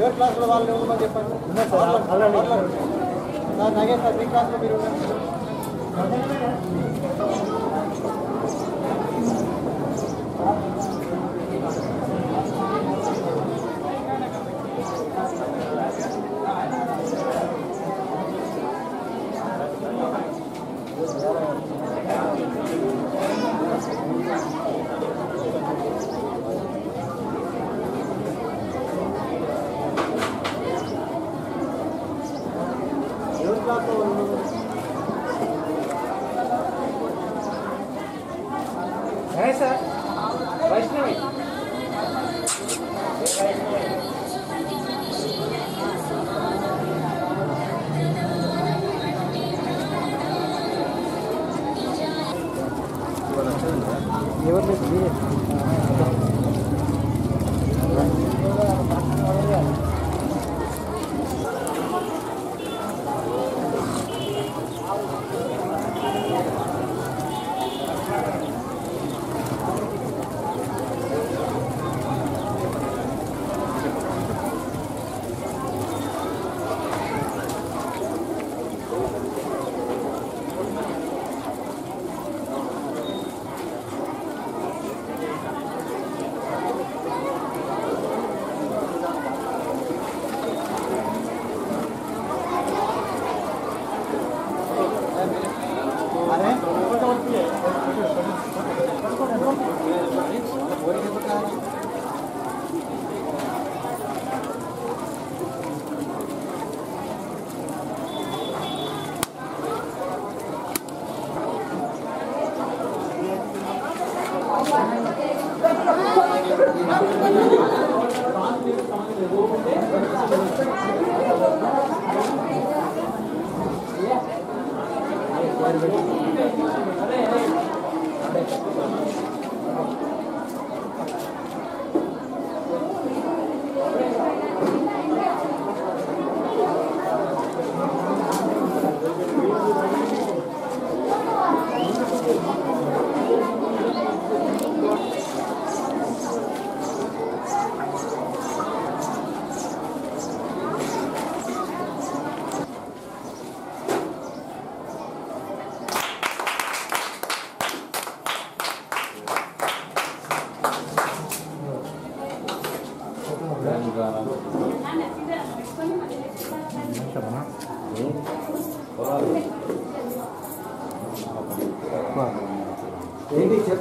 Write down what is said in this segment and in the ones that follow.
ఎవరి క్లాసులో వాళ్ళు ఉండమని చెప్పండి సార్ నాగేశ్వర్ మీ క్లాస్లో మీరు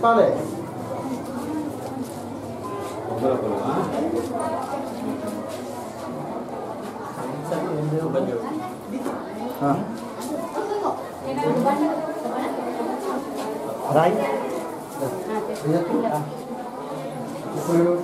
Spade. Andiamo a provare. Ah. Dai. Quello.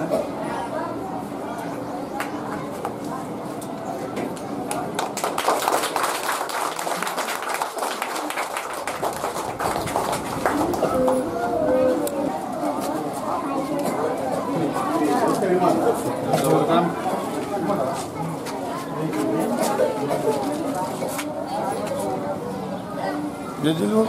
apa? Jadi lu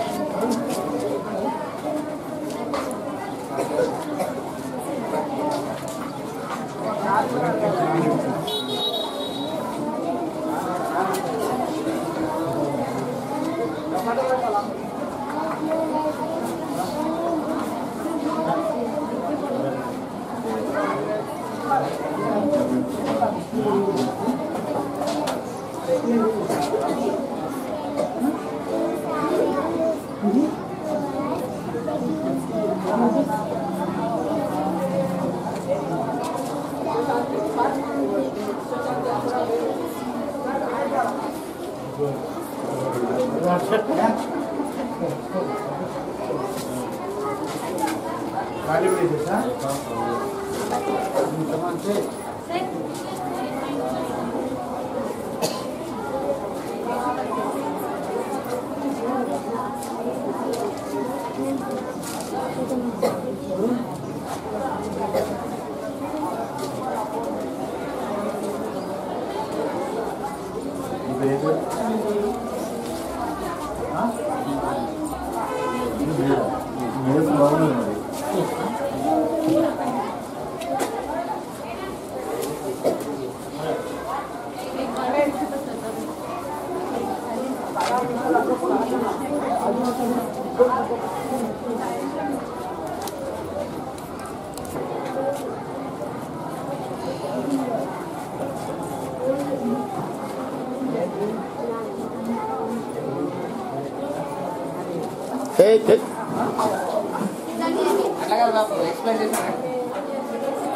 嗯。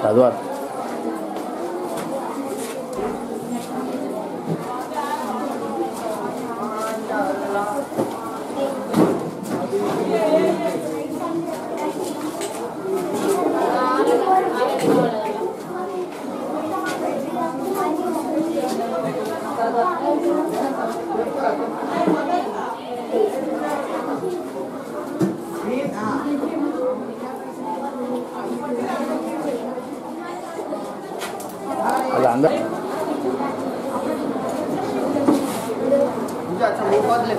Graduar. ¡Ay, eh, padre! Eh,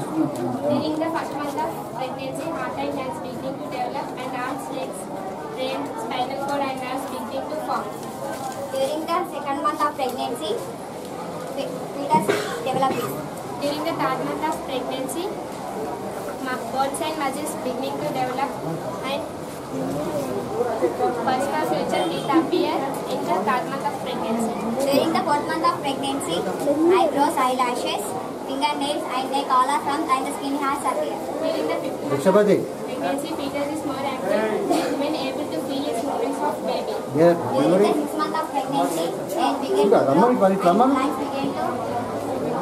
During the first month of pregnancy, heart and lungs beginning to develop and arms, legs, brain, spinal cord and nerves beginning to form. During the second month of pregnancy, fetus develops. During the third month of pregnancy, bones and muscles beginning to develop and personal future will appear in the third month of pregnancy. During the fourth month of pregnancy, eyebrows, eyelashes, fingernails and they call from and the skin has appeared. Rikshapati. Pregnancy fetus is more active able to feel its movements of baby. Yeah, During the six months of pregnancy, eggs begin to to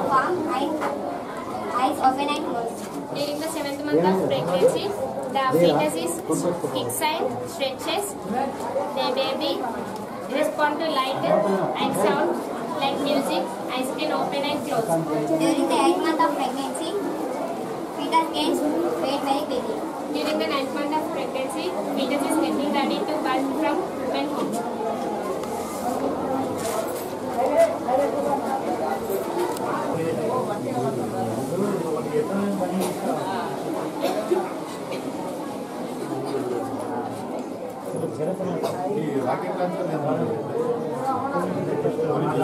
form eyes open and close. During the seventh month of pregnancy, the fetus is kicks and stretches. The baby responds to light and sound like music, eyes can open and close. During the 8th month of pregnancy, fetus gains weight very quickly. During the 9th month of pregnancy, fetus is getting ready to birth from women home. Rocket లాంటి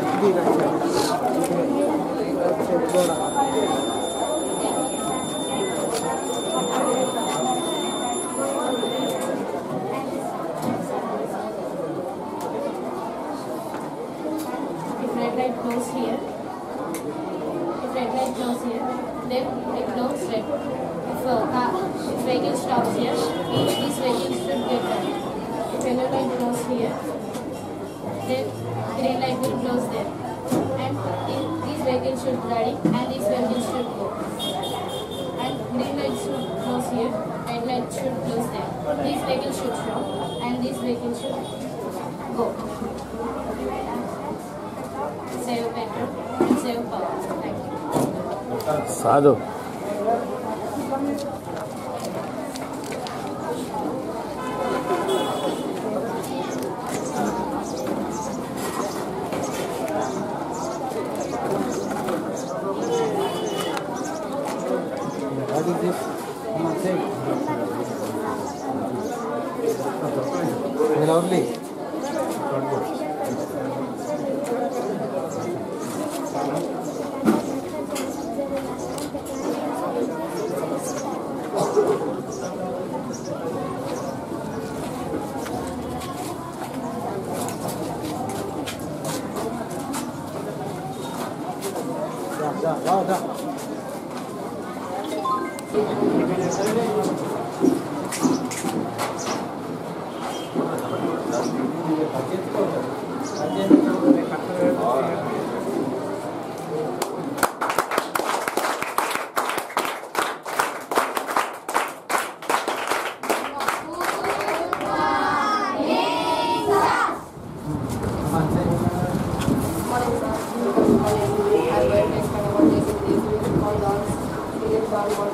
对。should show and this vehicle should go. Save petrol and save power. Thank you. Sadhu.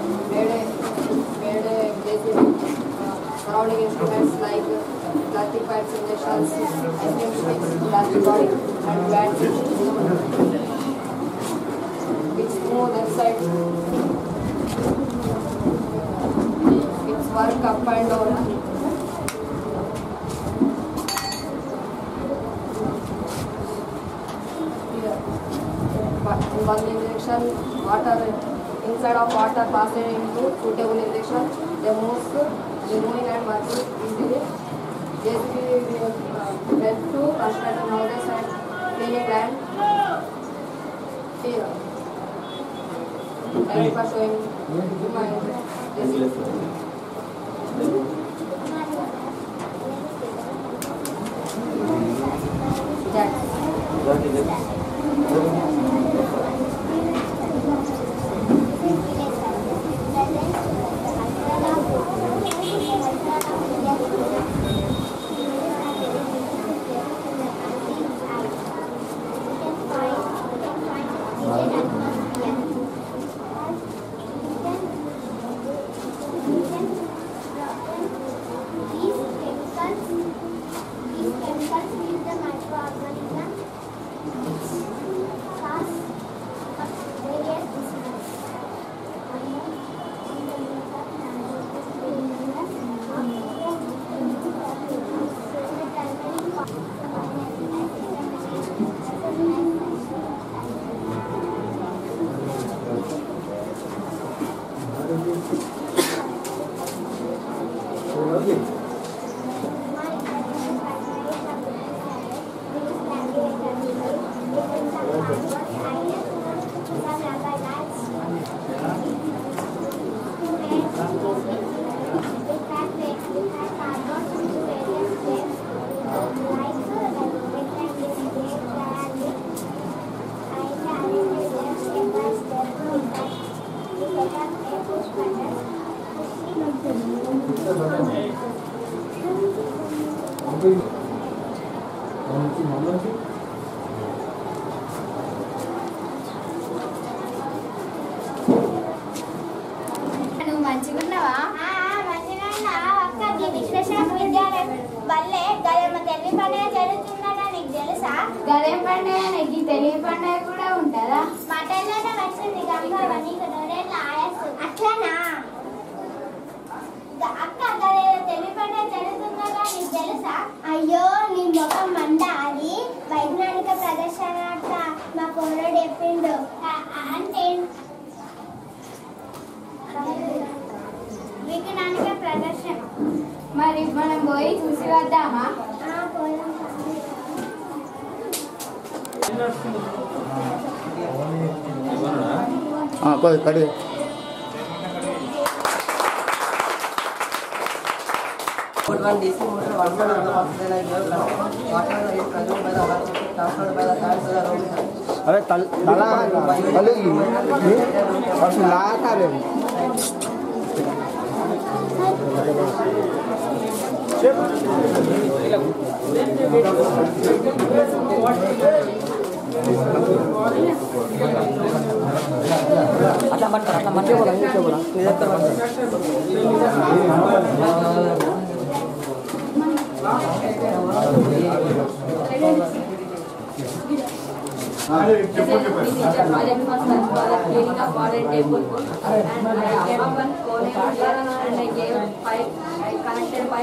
Made, made a surrounding instruments like plastic pipes, injections, ice cream sticks, plastic body, and bands which move themselves. It's work up and down. One injection, water inside of are passed into suitable injection the most removing and marking easily. JCB will went to straighten houses and clean it and fear. Thank you for showing my JCB. Jack. Jack is it? कोई खड़े अरे तल तला ला रे Thank you. I connected pipe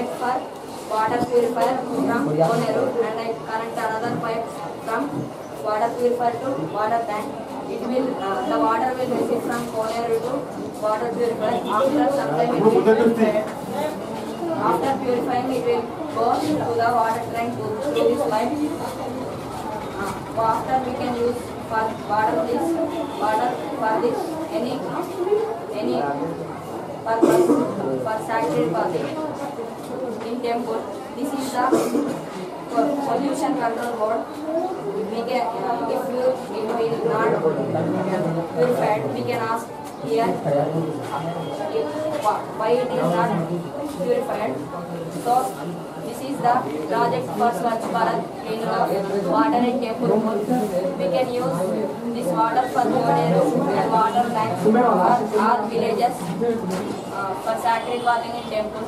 for water purifier from Koneru and I connect another pipe from water purifier to water tank. It will uh, the water will receive from corner to water purifier. After some time it will purified. After purifying it will burn into the water tank to this light. Uh, after we can use for water this water for this any any purpose for sanitary purpose in temple. This is the solution control board, we can, uh, if you, you know, is not purified, we can ask here uh, why it is not purified. So, this is the project for Swachh Bharat cleaning of water in Jaipur. We can use this water for Joderu and water lines for all villages uh, for sacred watering in temple.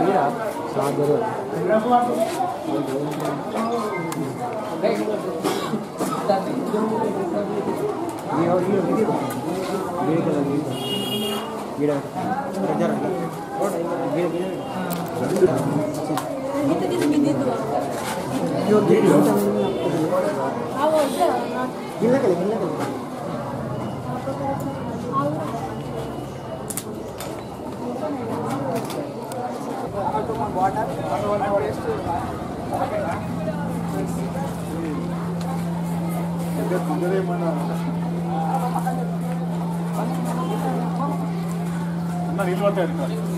ಇಲ್ಲ ಕಲೆ ಇಲ್ಲ ಕಲೆ ನಾನು ಇಲ್ಲಿ ಬರ್ತಾ ಇರ್ತಾರೆ